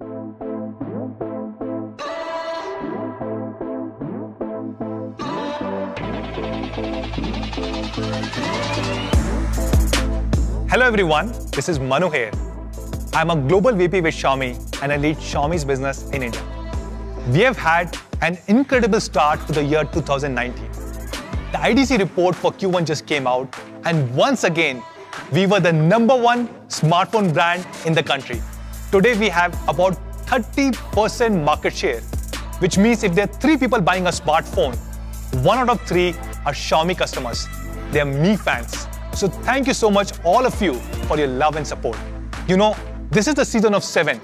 Hello everyone, this is Manu here. I'm a global VP with Xiaomi and I lead Xiaomi's business in India. We have had an incredible start to the year 2019. The IDC report for Q1 just came out and once again, we were the number one smartphone brand in the country. Today, we have about 30% market share, which means if there are three people buying a smartphone, one out of three are Xiaomi customers. They are Mi fans. So thank you so much, all of you, for your love and support. You know, this is the season of seven.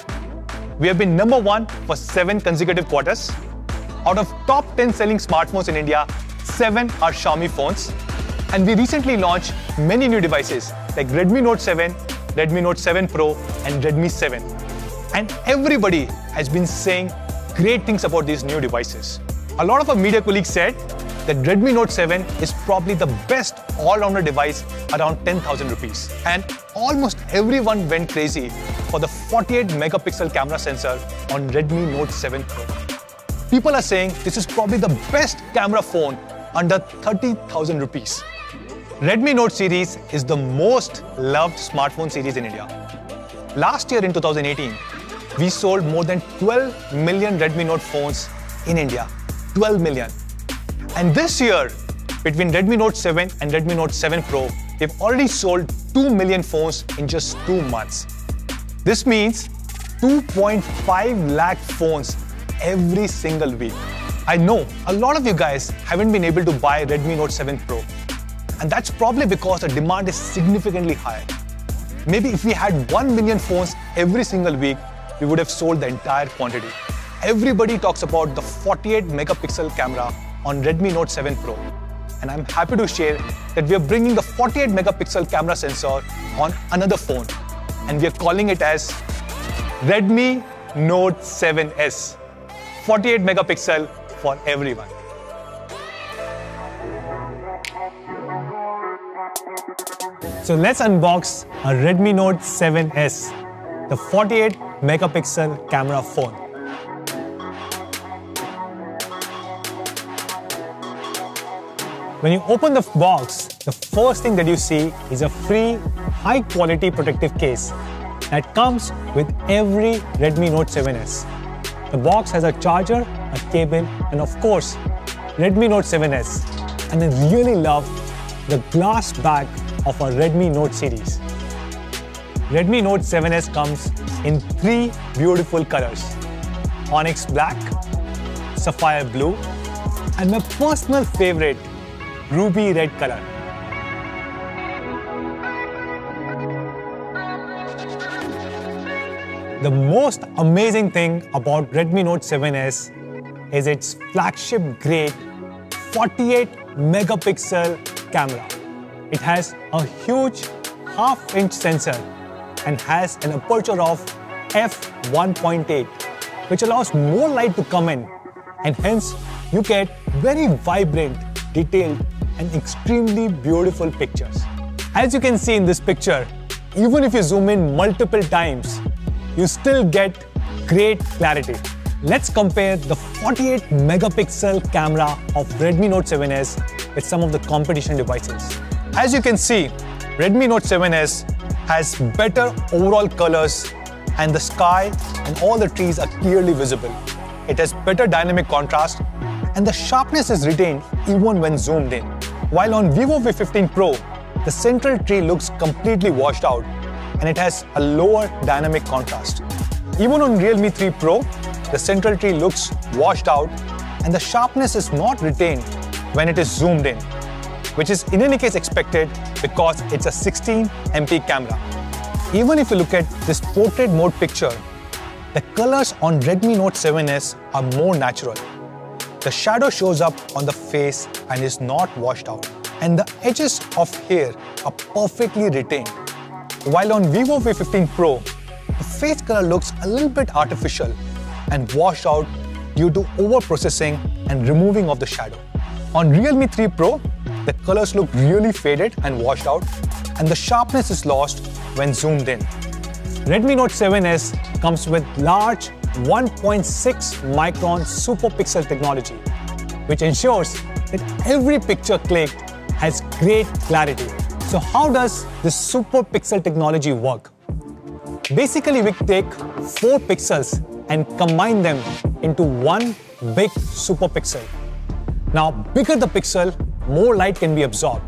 We have been number one for seven consecutive quarters. Out of top 10 selling smartphones in India, seven are Xiaomi phones. And we recently launched many new devices like Redmi Note 7, Redmi Note 7 Pro, and Redmi 7. And everybody has been saying great things about these new devices. A lot of our media colleagues said that Redmi Note 7 is probably the best all-rounder device around 10,000 rupees. And almost everyone went crazy for the 48 megapixel camera sensor on Redmi Note 7 Pro. People are saying this is probably the best camera phone under 30,000 rupees. Redmi Note series is the most loved smartphone series in India. Last year in 2018, we sold more than 12 million Redmi Note phones in India. 12 million. And this year, between Redmi Note 7 and Redmi Note 7 Pro, we've already sold 2 million phones in just two months. This means 2.5 lakh phones every single week. I know a lot of you guys haven't been able to buy Redmi Note 7 Pro. And that's probably because the demand is significantly higher. Maybe if we had 1 million phones every single week, we would have sold the entire quantity. Everybody talks about the 48 megapixel camera on Redmi Note 7 Pro. And I'm happy to share that we are bringing the 48 megapixel camera sensor on another phone. And we are calling it as Redmi Note 7S. 48 megapixel for everyone. So let's unbox a Redmi Note 7S, the 48 megapixel camera phone. When you open the box, the first thing that you see is a free, high quality protective case that comes with every Redmi Note 7S. The box has a charger, a cable, and of course, Redmi Note 7S. And I really love the glass back of our Redmi Note series. Redmi Note 7S comes in three beautiful colors Onyx Black, Sapphire Blue, and my personal favorite, Ruby Red color. The most amazing thing about Redmi Note 7S is its flagship grade 48 megapixel camera. It has a huge half inch sensor and has an aperture of f1.8 which allows more light to come in and hence you get very vibrant, detailed and extremely beautiful pictures. As you can see in this picture, even if you zoom in multiple times, you still get great clarity. Let's compare the 48 megapixel camera of Redmi Note 7S with some of the competition devices. As you can see, Redmi Note 7S has better overall colors and the sky and all the trees are clearly visible. It has better dynamic contrast and the sharpness is retained even when zoomed in. While on Vivo V15 Pro, the central tree looks completely washed out and it has a lower dynamic contrast. Even on Realme 3 Pro, the central tree looks washed out and the sharpness is not retained when it is zoomed in, which is in any case expected because it's a 16 MP camera. Even if you look at this portrait mode picture, the colors on Redmi Note 7S are more natural. The shadow shows up on the face and is not washed out, and the edges of hair are perfectly retained. While on Vivo V15 Pro, the face color looks a little bit artificial and washed out due to over-processing and removing of the shadow. On Realme 3 Pro, the colors look really faded and washed out, and the sharpness is lost when zoomed in. Redmi Note 7S comes with large 1.6 micron super pixel technology, which ensures that every picture click has great clarity. So how does this super pixel technology work? Basically, we take four pixels and combine them into one big super pixel. Now, bigger the pixel, more light can be absorbed,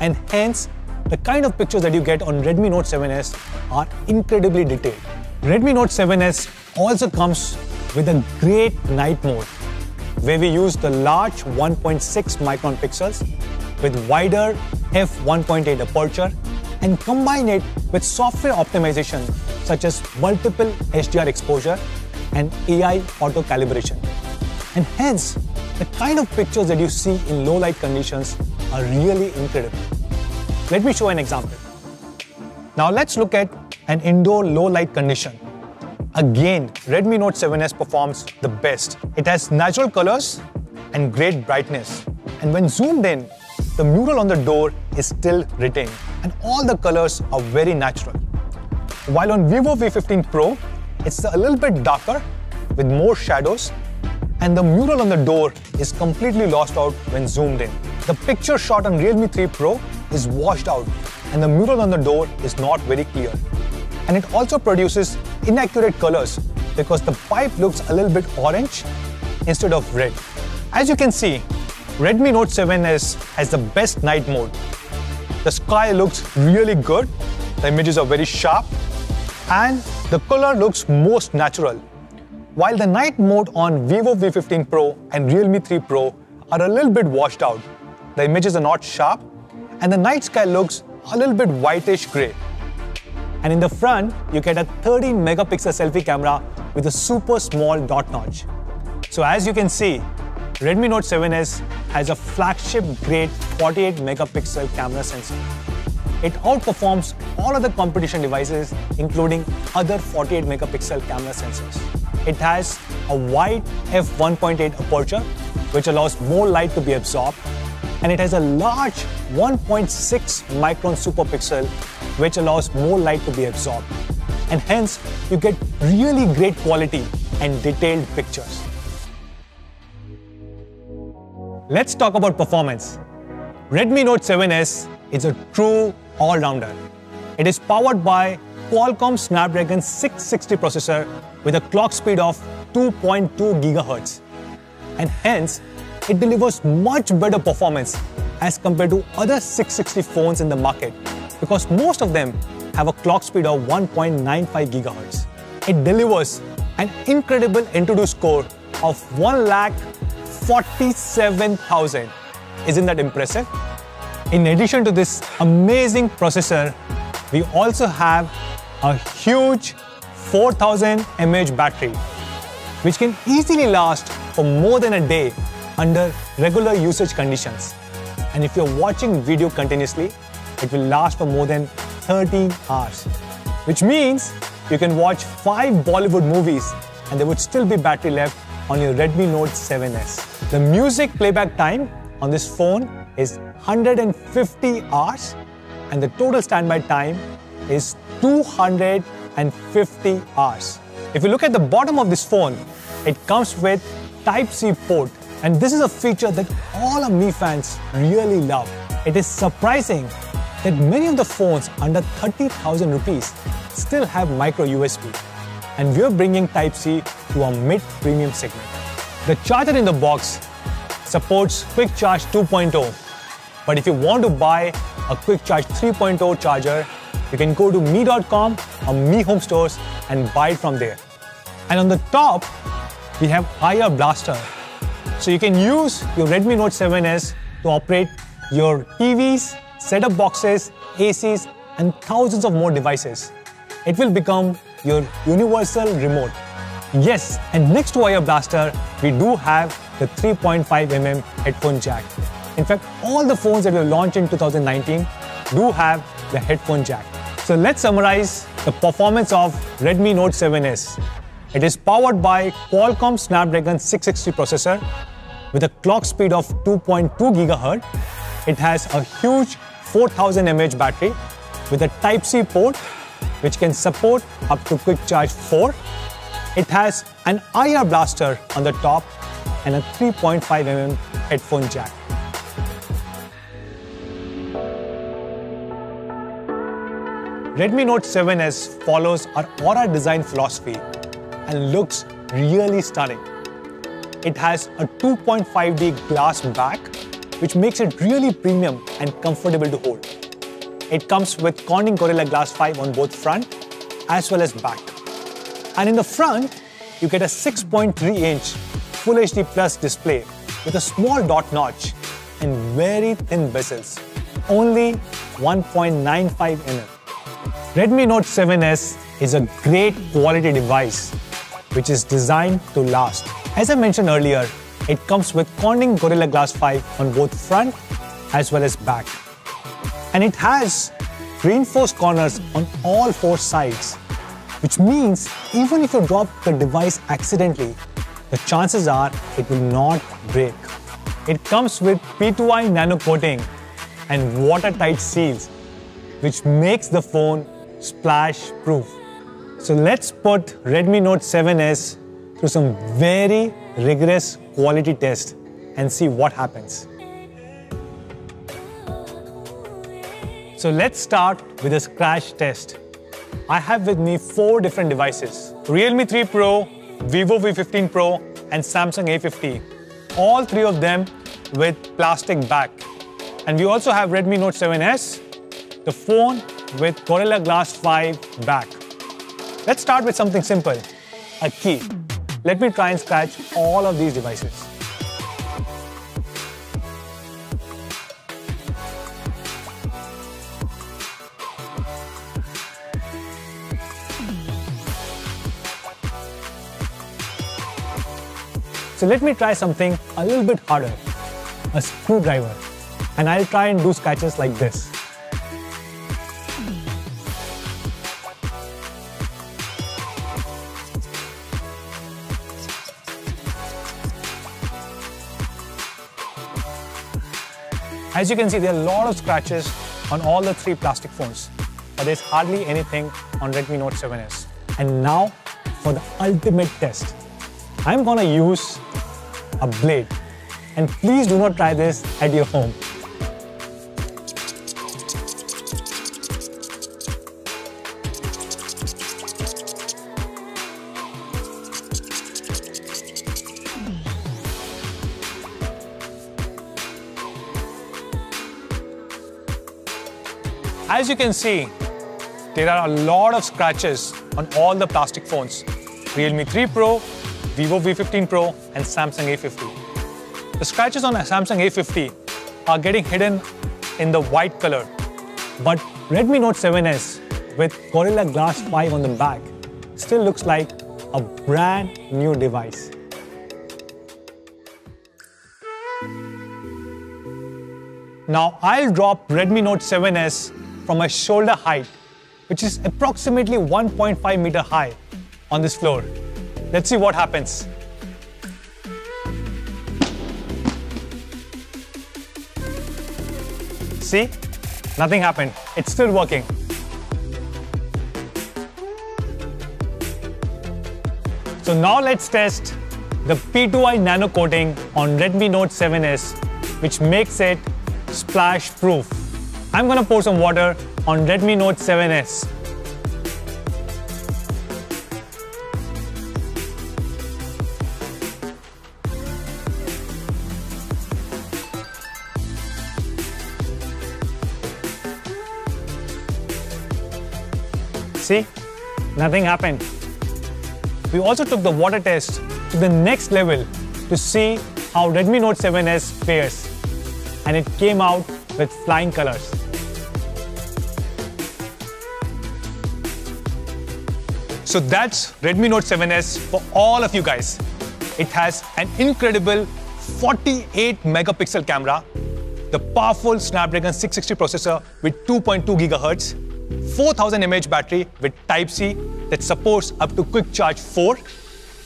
and hence the kind of pictures that you get on Redmi Note 7s are incredibly detailed. Redmi Note 7s also comes with a great night mode where we use the large 1.6 micron pixels with wider f1.8 aperture and combine it with software optimization such as multiple HDR exposure and AI auto calibration. And hence, the kind of pictures that you see in low light conditions are really incredible. Let me show an example. Now let's look at an indoor low light condition. Again, Redmi Note 7s performs the best. It has natural colors and great brightness. And when zoomed in, the mural on the door is still retained and all the colors are very natural. While on Vivo V15 Pro, it's a little bit darker with more shadows and the mural on the door is completely lost out when zoomed in. The picture shot on Realme 3 Pro is washed out and the mural on the door is not very clear. And it also produces inaccurate colors because the pipe looks a little bit orange instead of red. As you can see, Redmi Note 7s has the best night mode. The sky looks really good, the images are very sharp, and the color looks most natural. While the night mode on Vivo V15 Pro and Realme 3 Pro are a little bit washed out, the images are not sharp, and the night sky looks a little bit whitish gray. And in the front, you get a 13 megapixel selfie camera with a super small dot notch. So as you can see, Redmi Note 7s has a flagship grade 48 megapixel camera sensor. It outperforms all other competition devices, including other 48 megapixel camera sensors. It has a wide f1.8 aperture, which allows more light to be absorbed, and it has a large 1.6 micron super pixel, which allows more light to be absorbed. And hence, you get really great quality and detailed pictures. Let's talk about performance. Redmi Note 7s is a true all-rounder. It is powered by Qualcomm Snapdragon 660 processor with a clock speed of 2.2 GHz. And hence, it delivers much better performance as compared to other 660 phones in the market because most of them have a clock speed of 1.95 GHz. It delivers an incredible Antutu score of 1 lakh 47,000. Isn't that impressive? In addition to this amazing processor, we also have a huge 4000 mAh battery, which can easily last for more than a day under regular usage conditions. And if you're watching video continuously, it will last for more than 13 hours, which means you can watch five Bollywood movies and there would still be battery left on your Redmi Note 7s. The music playback time on this phone is 150 hours and the total standby time is 250 hours. If you look at the bottom of this phone, it comes with Type-C port and this is a feature that all of Mi fans really love. It is surprising that many of the phones under 30,000 rupees still have micro USB and we're bringing Type-C to a mid-premium segment. The charger in the box supports Quick Charge 2.0, but if you want to buy a Quick Charge 3.0 charger, you can go to mi.com or Mi Home stores and buy it from there. And on the top, we have IR Blaster. So you can use your Redmi Note 7s to operate your TVs, set-up boxes, ACs, and thousands of more devices. It will become your universal remote Yes, and next to IR Blaster, we do have the 3.5mm headphone jack. In fact, all the phones that we launched in 2019 do have the headphone jack. So let's summarize the performance of Redmi Note 7s. It is powered by Qualcomm Snapdragon 660 processor with a clock speed of 2.2 GHz. It has a huge 4000 mAh battery with a Type-C port which can support up to Quick Charge 4 it has an IR blaster on the top and a 3.5mm headphone jack. Redmi Note 7S follows our Aura design philosophy and looks really stunning. It has a 2.5D glass back, which makes it really premium and comfortable to hold. It comes with Corning Gorilla Glass 5 on both front as well as back. And in the front, you get a 6.3-inch Full HD Plus display with a small dot notch and very thin bezels, only 1.95 mm. Redmi Note 7S is a great quality device which is designed to last. As I mentioned earlier, it comes with Corning Gorilla Glass 5 on both front as well as back. And it has reinforced corners on all four sides, which means even if you drop the device accidentally, the chances are it will not break. It comes with P2i nano coating and watertight seals, which makes the phone splash proof. So let's put Redmi Note 7S through some very rigorous quality test and see what happens. So let's start with a scratch test. I have with me four different devices. Realme 3 Pro, Vivo V15 Pro and Samsung A50. All three of them with plastic back. And we also have Redmi Note 7S, the phone with Gorilla Glass 5 back. Let's start with something simple, a key. Let me try and scratch all of these devices. So let me try something a little bit harder, a screwdriver. And I'll try and do scratches like this. As you can see, there are a lot of scratches on all the three plastic phones, but there's hardly anything on Redmi Note 7S. And now for the ultimate test. I'm gonna use a blade. And please do not try this at your home. As you can see, there are a lot of scratches on all the plastic phones. Realme 3 Pro, Vivo V15 Pro and Samsung A50. The scratches on a Samsung A50 are getting hidden in the white color. But Redmi Note 7S with Gorilla Glass 5 on the back still looks like a brand new device. Now I'll drop Redmi Note 7S from my shoulder height, which is approximately 1.5 meter high on this floor. Let's see what happens. See? Nothing happened. It's still working. So now let's test the P2i nano coating on Redmi Note 7S, which makes it splash proof. I'm gonna pour some water on Redmi Note 7S. See, nothing happened. We also took the water test to the next level to see how Redmi Note 7S fares. And it came out with flying colors. So that's Redmi Note 7S for all of you guys. It has an incredible 48 megapixel camera, the powerful Snapdragon 660 processor with 2.2 gigahertz, 4000 mAh battery with Type-C that supports up to Quick Charge 4.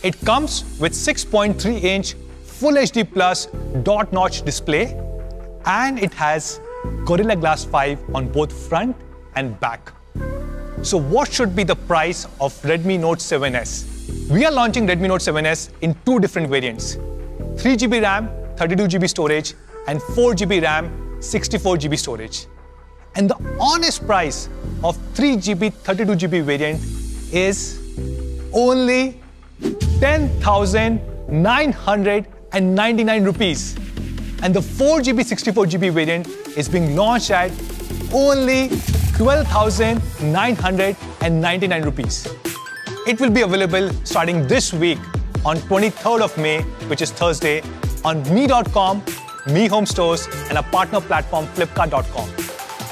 It comes with 6.3 inch Full HD Plus dot notch display and it has Gorilla Glass 5 on both front and back. So what should be the price of Redmi Note 7S? We are launching Redmi Note 7S in two different variants. 3GB RAM, 32GB storage and 4GB RAM, 64GB storage. And the honest price of 3GB, 32GB variant is only 10,999 rupees. And the 4GB, 64GB variant is being launched at only 12,999 rupees. It will be available starting this week on 23rd of May, which is Thursday, on mi.com, Mi Home Stores, and our partner platform Flipkart.com.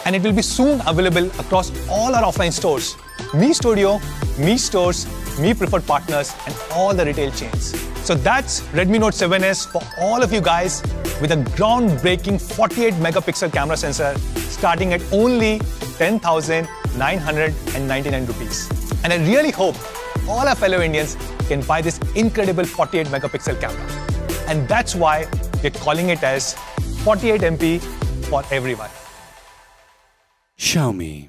And it will be soon available across all our offline stores, Mi Studio, Mi Stores, Mi Preferred Partners, and all the retail chains. So that's Redmi Note 7S for all of you guys with a groundbreaking 48 megapixel camera sensor starting at only 10,999 rupees. And I really hope all our fellow Indians can buy this incredible 48 megapixel camera. And that's why we're calling it as 48 MP for everyone. Xiaomi.